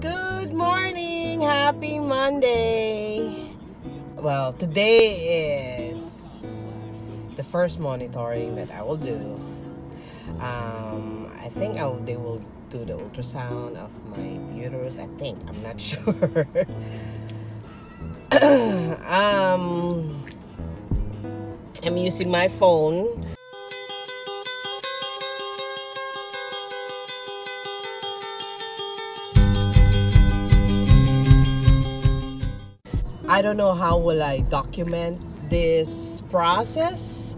Good morning! Happy Monday! Well, today is the first monitoring that I will do. Um, I think I will, they will do the ultrasound of my uterus. I think. I'm not sure. um, I'm using my phone I don't know how will I document this process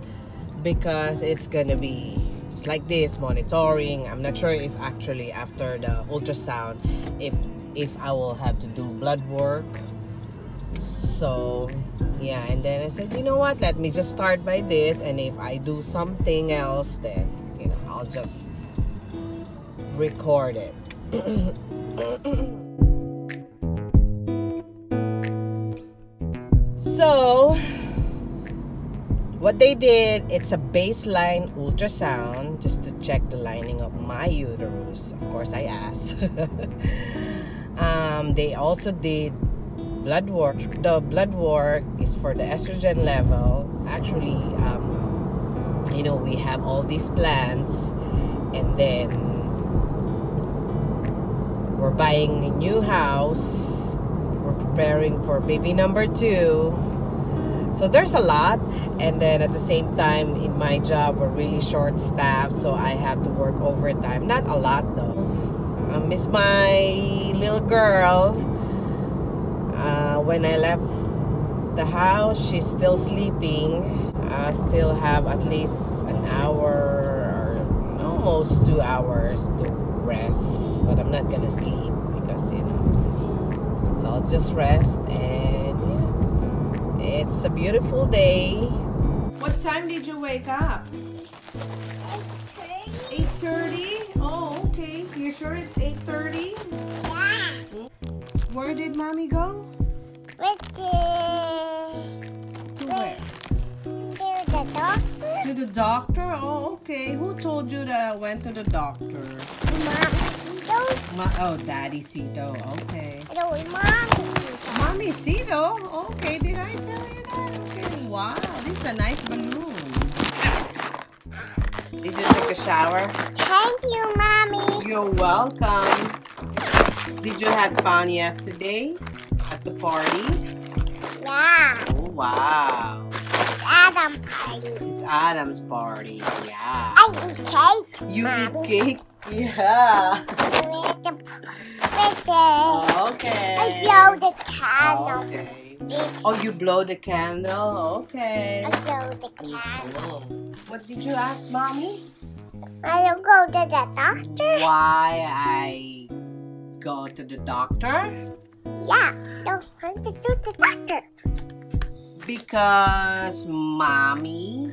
because it's gonna be it's like this monitoring. I'm not sure if actually after the ultrasound if if I will have to do blood work. So yeah and then I said you know what? Let me just start by this and if I do something else then you know I'll just record it what they did, it's a baseline ultrasound just to check the lining of my uterus. Of course, I asked. um, they also did blood work. The blood work is for the estrogen level. Actually, um, you know, we have all these plans, and then we're buying a new house. We're preparing for baby number two so there's a lot and then at the same time in my job we're really short staffed so i have to work overtime. Not a lot though. I miss my little girl uh, when i left the house she's still sleeping. I still have at least an hour or almost two hours to rest but i'm not gonna sleep because you know so i'll just rest and it's a beautiful day. What time did you wake up? 8.30. 8.30? Oh, okay. You sure it's 8.30? Yeah. Where did mommy go? With the... To where? To the doctor. To the doctor? Oh, okay. Who told you that I went to the doctor? Mommy Cito. Ma oh, Daddy Cito. Okay. No, Mommy Cito. Mommy Cito? Okay, did I tell you that? Okay. Wow, this is a nice balloon. Did you take a shower? Thank you, Mommy. You're welcome. Did you have fun yesterday at the party? Yeah. Oh, wow. It's Adam party. It's Adam's party. Yeah. I eat cake. You Mommy. eat cake? Yeah. With the... With the... I blow the candle. Okay. Oh, you blow the candle? Okay. I blow the candle. What did you ask, mommy? I will go to the doctor. Why I go to the doctor? Yeah. Don't want to do the doctor. Because mommy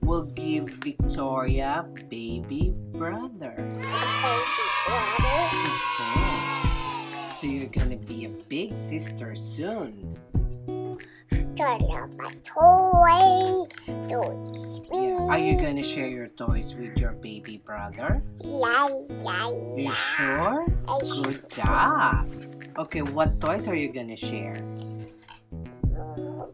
will give Victoria baby brother. Baby brother. So you're gonna be a big sister soon. Toy. Are you gonna share your toys with your baby brother? Yeah, yeah, You sure? Good job. Okay, what toys are you gonna share?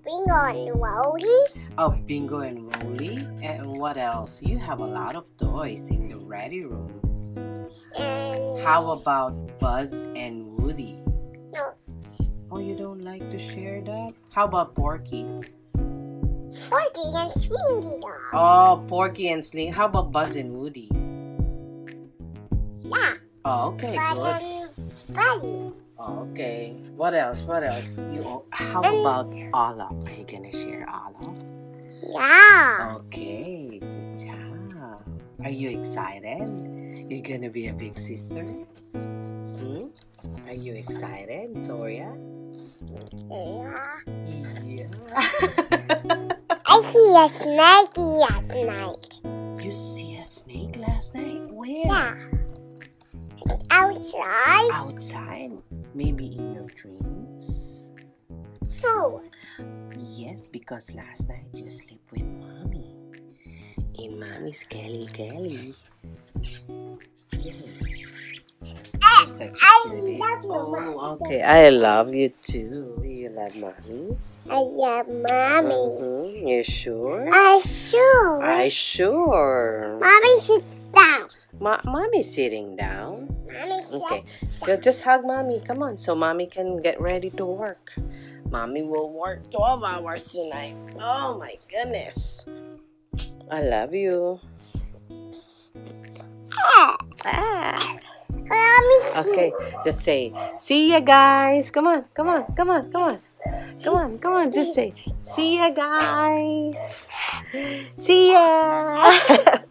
Bingo and Rolly. Oh, Bingo and Rolly. And what else? You have a lot of toys in the ready room. And How about Buzz and Woody? no, Oh, you don't like to share that? How about Forky? Forty and Swingy Dog. Oh, Forky and Sling. How about Buzz and Woody? Yeah. Oh, okay, Fun good. Oh, okay. What else? What else? You. How about Olaf? Are you gonna share Olaf? Yeah. Okay, good job. Are you excited? You're gonna be a big sister? Hmm? Are you excited, Toria? Yeah. Yeah. I see a snake last night. you see a snake last night? Where? Yeah. Outside. Outside? Maybe in your dreams? No. Yes, because last night you sleep with mommy. In mommy's Kelly Kelly. Yes. Ah, a cutie. love you, Oh, Mommy. okay. I love you too. You love mommy. I love mommy. Mhm. You sure? I sure. I sure. Mommy, sit down. Ma- mommy's sitting down. Okay. Just hug mommy. Come on, so mommy can get ready to work. Mommy will work 12 hours tonight. Oh my goodness. I love you. Ah. Ah. Okay, just say, see ya guys. Come on, come on, come on, come on. Come on, come on, just say, see ya guys. See ya.